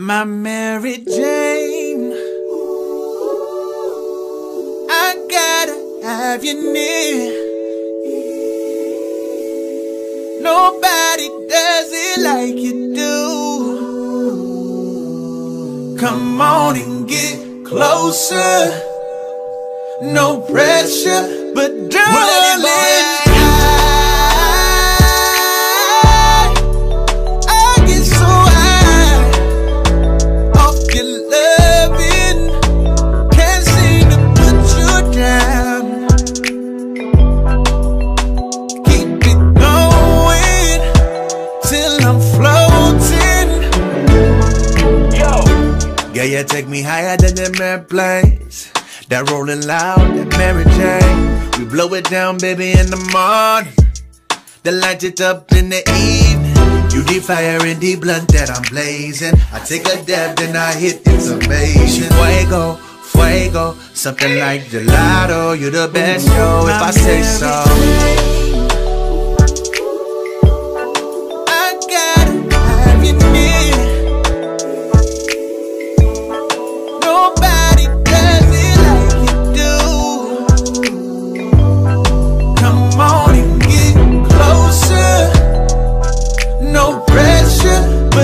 My Mary Jane, I gotta have you near. Nobody does it like you do. Come on and get closer. No pressure, but darling. Yeah, you take me higher than them airplanes. That rolling loud, that Mary Jane. We blow it down, baby, in the morning. Then light it up in the evening. You the fire in the blunt that I'm blazing. I take a dab, then I hit, it's amazing. Fuego, fuego, something like gelato. You're the best, yo, if I say so.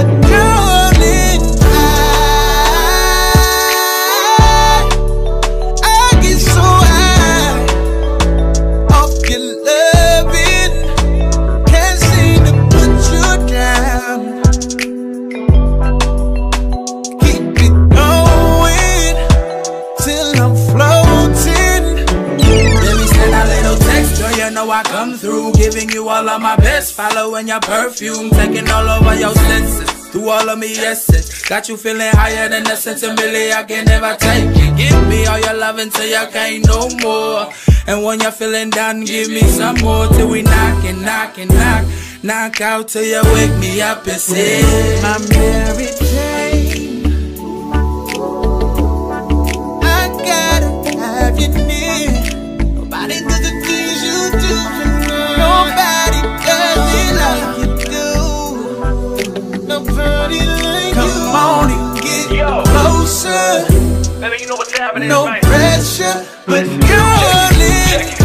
Know I come through, giving you all of my best, following your perfume, taking all over your senses. Through all of me yeses, got you feeling higher than the sentimentality I can never take it. Give me all your love until you can't no more. And when you're feeling down, give me some more till we knock and knock and knock. Knock out till you wake me up and say, My Mary Jane. Baby, you know what's happening No right? pressure, but you're in.